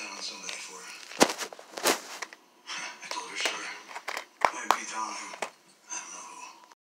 down on somebody for. I told her, sure. I'd be telling him.